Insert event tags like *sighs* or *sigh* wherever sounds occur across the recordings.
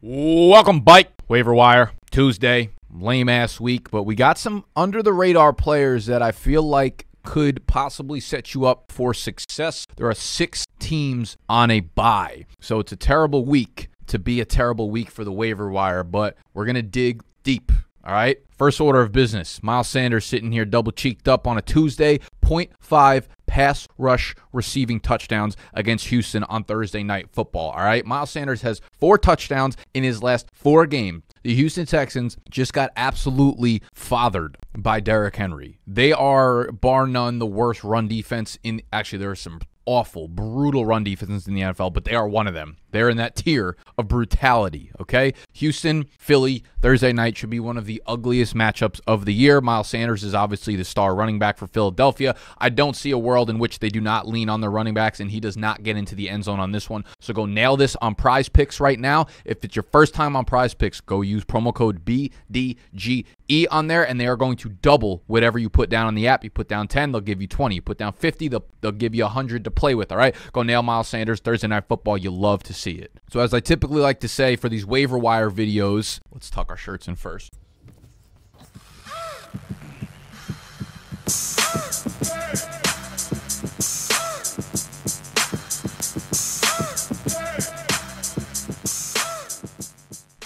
Welcome, bike waiver wire Tuesday. Lame ass week, but we got some under the radar players that I feel like could possibly set you up for success. There are six teams on a bye, so it's a terrible week to be a terrible week for the waiver wire, but we're going to dig deep. All right. First order of business. Miles Sanders sitting here double cheeked up on a Tuesday. 0.5 pass rush receiving touchdowns against Houston on Thursday night football. All right. Miles Sanders has four touchdowns in his last four games. The Houston Texans just got absolutely fathered by Derrick Henry. They are, bar none, the worst run defense in. Actually, there are some awful, brutal run defenses in the NFL, but they are one of them. They're in that tier of brutality, okay? Houston, Philly, Thursday night should be one of the ugliest matchups of the year. Miles Sanders is obviously the star running back for Philadelphia. I don't see a world in which they do not lean on their running backs, and he does not get into the end zone on this one. So go nail this on PrizePicks right now. If it's your first time on PrizePicks, go use promo code BDGE on there, and they are going to double whatever you put down on the app. You put down 10, they'll give you 20. You put down 50, they'll, they'll give you 100 to play with, all right? Go nail Miles Sanders, Thursday Night Football. You love to see it. So, as I typically like to say for these waiver wire videos, let's tuck our shirts in first.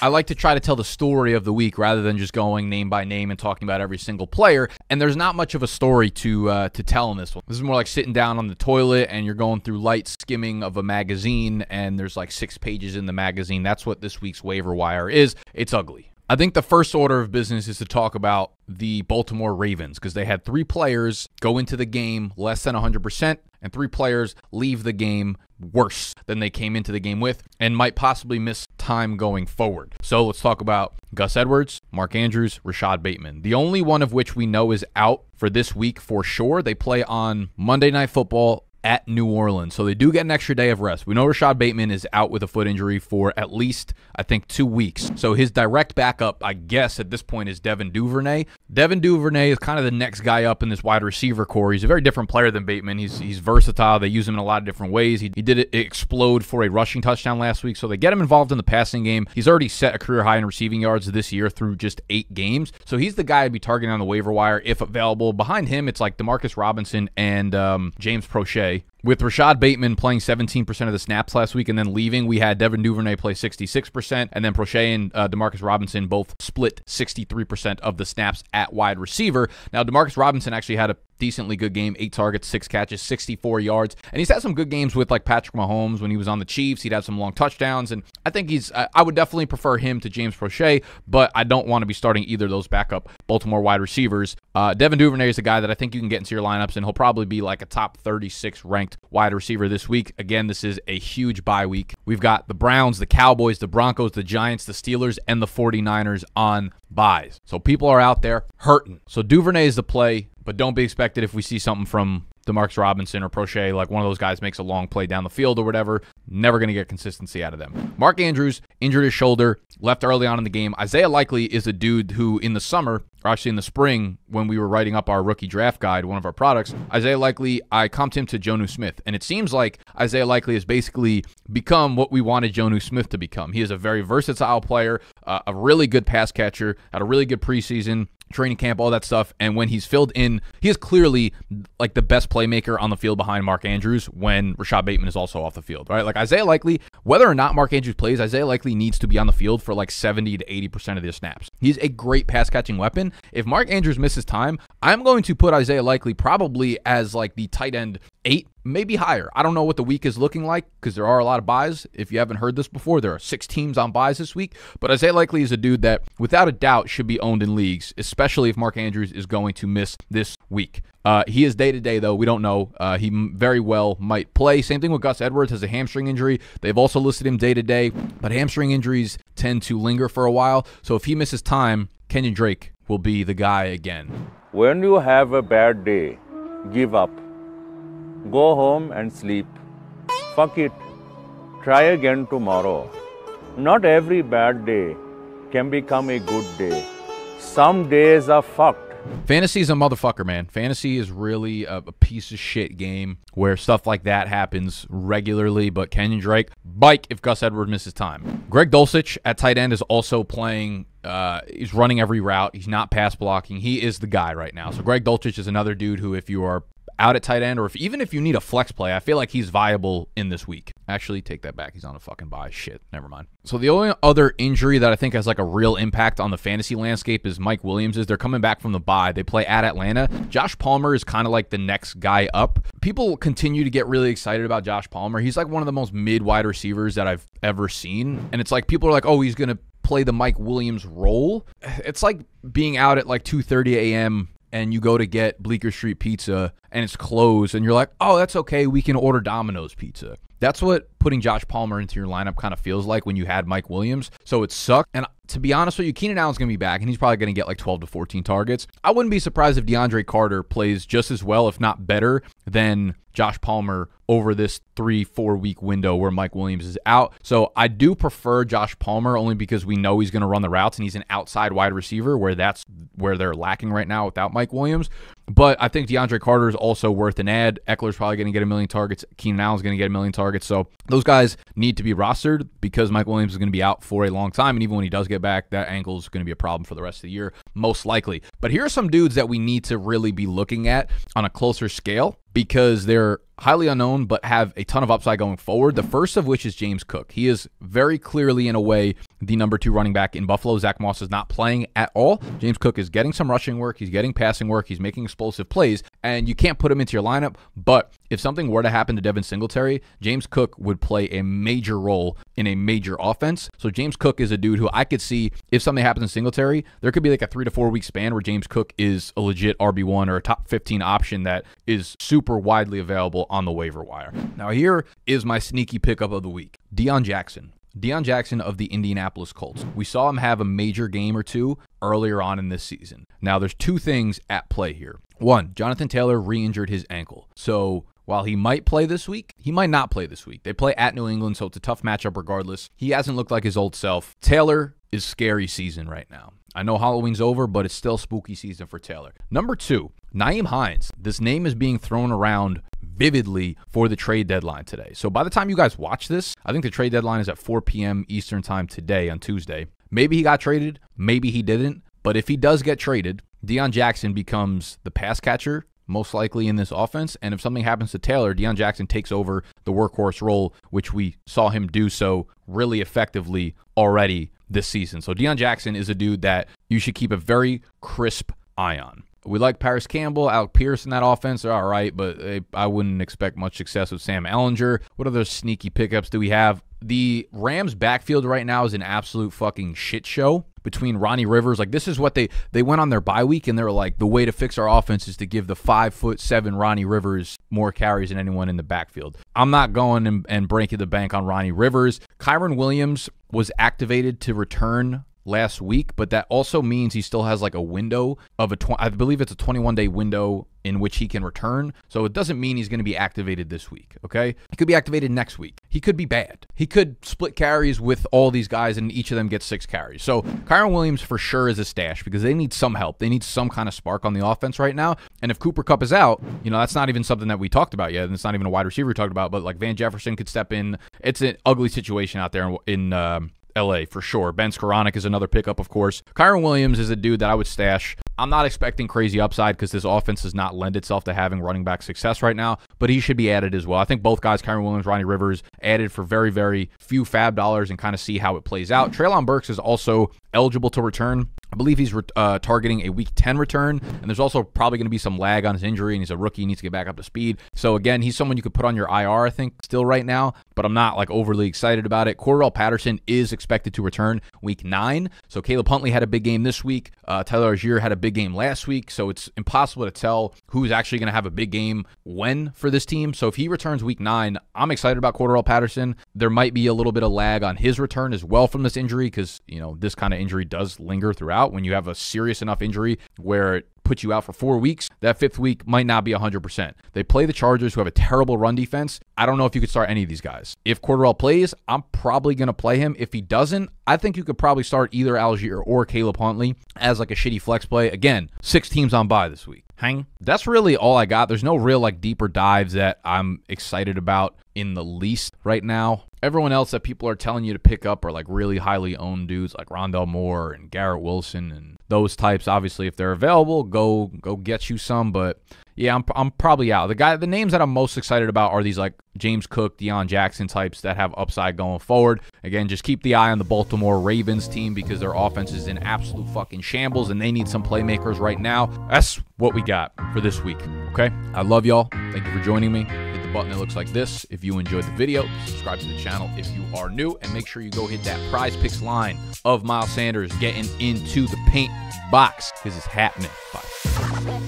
I like to try to tell the story of the week rather than just going name by name and talking about every single player. And there's not much of a story to uh, to tell in this one. This is more like sitting down on the toilet and you're going through light skimming of a magazine, and there's like six pages in the magazine. That's what this week's waiver wire is. It's ugly. I think the first order of business is to talk about the Baltimore Ravens because they had three players go into the game less than 100% and three players leave the game worse than they came into the game with and might possibly miss time going forward. So let's talk about Gus Edwards, Mark Andrews, Rashod Bateman. The only one of which we know is out for this week for sure. They play on Monday Night Football at New Orleans. So they do get an extra day of rest. We know Rashod Bateman is out with a foot injury for at least, I think, two weeks. So his direct backup, I guess, at this point is Devin Duvernay. Devin Duvernay is kind of the next guy up in this wide receiver corps. He's a very different player than Bateman. He's he's versatile. They use him in a lot of different ways. He, he did explode for a rushing touchdown last week. So they get him involved in the passing game. He's already set a career high in receiving yards this year through just eight games. So he's the guy I'd be targeting on the waiver wire if available. Behind him, it's like Demarcus Robinson and um, James With Rashod Bateman playing 17% of the snaps last week and then leaving, we had Devin Duvernay play 66%, and then Proche and uh, Demarcus Robinson both split 63% of the snaps at wide receiver. Now, Demarcus Robinson actually had a decently good game, eight targets, six catches, 64 yards. And he's had some good games with like Patrick Mahomes when he was on the Chiefs. He'd have some long touchdowns. And I think he's, I would definitely prefer him to James Proche, but I don't want to be starting either of those backup Baltimore wide receivers. Uh, Devin Duvernay is a guy that I think you can get into your lineups, and he'll probably be like a top 36 ranked wide receiver this week. Again, this is a huge bye week. We've got the Browns, the Cowboys, the Broncos, the Giants, the Steelers, and the 49ers on byes. So people are out there hurting. So Duvernay is the play. But don't be expected if we see something from Demarcus Robinson or Proche, like one of those guys makes a long play down the field or whatever. Never going to get consistency out of them. Mark Andrews injured his shoulder, left early on in the game. Isaiah Likely is a dude who, in the summer, or actually in the spring, when we were writing up our rookie draft guide, one of our products, Isaiah Likely, I comped him to Jonnu Smith. And it seems like Isaiah Likely has basically become what we wanted Jonnu Smith to become. He is a very versatile player, uh, a really good pass catcher, had a really good preseason, training camp, all that stuff. And when he's filled in, he is clearly like the best playmaker on the field behind Mark Andrews when Rashod Bateman is also off the field, right? Like Isaiah Likely, whether or not Mark Andrews plays, Isaiah Likely needs to be on the field for like 70 to 80% of the snaps. He's a great pass catching weapon. If Mark Andrews misses time, I'm going to put Isaiah Likely probably as like the tight end eight maybe higher. I don't know what the week is looking like because there are a lot of byes. If you haven't heard this before, there are six teams on byes this week. But Isaiah Likely is a dude that, without a doubt, should be owned in leagues, especially if Mark Andrews is going to miss this week. Uh, he is day to day, though. We don't know. Uh, he very well might play. Same thing with Gus Edwards, has a hamstring injury. They've also listed him day to day, but hamstring injuries tend to linger for a while. So if he misses time, Kenyon Drake will be the guy again. When you have a bad day, give up Go home and sleep. Fuck it. Try again tomorrow. Not every bad day can become a good day. Some days are fucked Fantasy is a motherfucker, man. Fantasy is really a, a, piece of shit game where stuff like that happens regularly. But Kenyon Drake, bike if Gus Edwards misses time. Greg Dulcich at tight end is also playing. Uh, he's running every route. He's not pass blocking. He is the guy right now. So Greg Dulcich is another dude who, if you are out at tight end, or if even if you need a flex play, I feel like he's viable in this week. Actually, take that back. He's on a fucking bye. Shit, never mind. So the only other injury that I think has like a real impact on the fantasy landscape is Mike Williams. Is they're coming back from the bye. They play at Atlanta. Josh Palmer is kind of like the next guy up. People continue to get really excited about Josh Palmer. He's like one of the most mid wide receivers that I've ever seen, and it's like people are like, oh, he's gonna play the Mike Williams role. *sighs* It's like being out at like 2:30 a.m and you go to get Bleecker Street Pizza and it's closed and you're like, "Oh, that's okay. We can order Domino's pizza." That's what putting Josh Palmer into your lineup kind of feels like when you had Mike Williams. So it sucked. And to be honest with you, Keenan Allen's going to be back and he's probably going to get like 12 to 14 targets. I wouldn't be surprised if DeAndre Carter plays just as well, if not better, than Josh Palmer over this three, four week window where Mike Williams is out. So I do prefer Josh Palmer only because we know he's going to run the routes and he's an outside wide receiver where that's where they're lacking right now without Mike Williams. But I think DeAndre Carter is also worth an add. Ekeler's probably going to get a million targets. Keenan Allen's going to get a million targets. So those guys need to be rostered because Mike Williams is going to be out for a long time. And even when he does get back, that ankle is going to be a problem for the rest of the year, most likely. But here are some dudes that we need to really be looking at on a closer scale because they're highly unknown but have a ton of upside going forward. The first of which is James Cook. He is very clearly, in a way, the number two running back in Buffalo. Zack Moss is not playing at all. James Cook is getting some rushing work. He's getting passing work. He's making explosive plays, and you can't put him into your lineup. But if something were to happen to Devin Singletary, James Cook would play a major role in a major offense. So James Cook is a dude who I could see if something happens in Singletary, there could be like a three to four week span where James Cook is a legit RB1 or a top 15 option that is super widely available on the waiver wire. Now, here is my sneaky pickup of the week Deon Jackson. Deon Jackson of the Indianapolis Colts. We saw him have a major game or two earlier on in this season. Now, there's two things at play here. One, Jonathan Taylor re injured his ankle. So, while he might play this week, he might not play this week. They play at New England, so it's a tough matchup regardless. He hasn't looked like his old self. Taylor is scary season right now. I know Halloween's over, but it's still spooky season for Taylor. Number two, Nyheim Hines. This name is being thrown around vividly for the trade deadline today. So by the time you guys watch this, I think the trade deadline is at 4 p.m. Eastern Time today on Tuesday. Maybe he got traded, maybe he didn't. But if he does get traded, Deon Jackson becomes the pass catcher most likely in this offense. And if something happens to Taylor, Deon Jackson takes over the workhorse role, which we saw him do so really effectively already this season. So Deon Jackson is a dude that you should keep a very crisp eye on. We like Parris Campbell, Alec Pierce in that offense. They're all right, but they, I wouldn't expect much success with Sam Ehlinger. What other sneaky pickups do we have? The Rams backfield right now is an absolute fucking shit show between Ronnie Rivers. Like this is what they they went on their bye week and they were like, the way to fix our offense is to give the five foot seven Ronnie Rivers more carries than anyone in the backfield. I'm not going and, and breaking the bank on Ronnie Rivers. Kyren Williams was activated to return last week, but that also means he still has like a window of a tw- I believe it's a 21 day window in which he can return. So it doesn't mean he's going to be activated this week, okay? He could be activated next week. He could be bad. He could split carries with all these guys and each of them gets 6 carries. So Kyren Williams for sure is a stash because they need some help. They need some kind of spark on the offense right now. And if Cooper Kupp is out, you know, that's not even something that we talked about yet, and it's not even a wide receiver we talked about, but like Van Jefferson could step in. It's an ugly situation out there in, in um, LA for sure. Ben Skowronek is another pickup, of course. Kyren Williams is a dude that I would stash. I'm not expecting crazy upside because this offense does not lend itself to having running back success right now, but he should be added as well. I think both guys, Kyren Williams, Ronnie Rivers, added for very, very few FAAB dollars and kind of see how it plays out. Treylon Burks is also eligible to return. I believe he's uh, targeting a week 10 return, and there's also probably going to be some lag on his injury, and he's a rookie, he needs to get back up to speed. So, again, he's someone you could put on your IR, I think, still right now, but I'm not like overly excited about it. Cordarrelle Patterson is expected to return week nine. So, Caleb Huntley had a big game this week. Uh, Tyler Allgeier had a big game last week, so it's impossible to tell who's actually going to have a big game when for this team. So, if he returns week nine, I'm excited about Cordarrelle Patterson. There might be a little bit of lag on his return as well from this injury because, you know, this kind of injury does linger throughout when you have a serious enough injury where it puts you out for four weeks. That fifth week might not be 100%. They play the Chargers, who have a terrible run defense. I don't know if you could start any of these guys. If Cordarrelle plays, I'm probably going to play him. If he doesn't, I think you could probably start either Allgeier or Caleb Huntley as like a shitty flex play. Again, six teams on bye this week. Hang. That's really all I got. There's no real like deeper dives that I'm excited about in the least right now. Everyone else that people are telling you to pick up are like really highly owned dudes like Rondale Moore and Garrett Wilson and those types. Obviously, if they're available, go go get you some. But yeah, I'm, I'm probably out. The guy, the names that I'm most excited about are these like James Cook, Deon Jackson types that have upside going forward. Again, just keep the eye on the Baltimore Ravens team because their offense is in absolute fucking shambles and they need some playmakers right now. That's what we got for this week. Okay, I love y'all. Thank you for joining me Hit the button that looks like this if you enjoyed the video. Subscribe to the channel if you are new, and make sure you go hit that PrizePicks line of Miles Sanders getting into the paint box because it's happening. Bye.